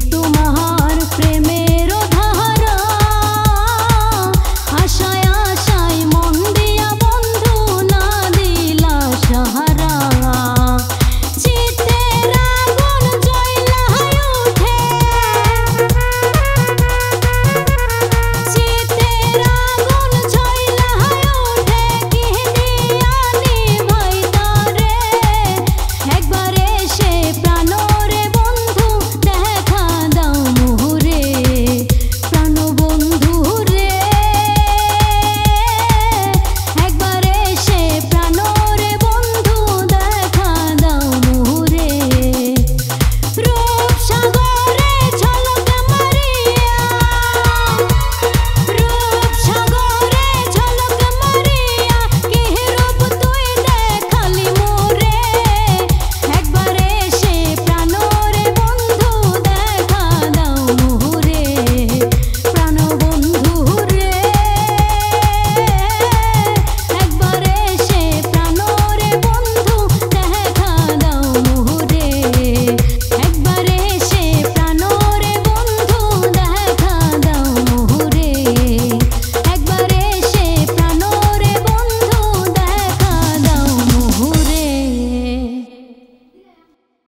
तुम्हार प्रेमेर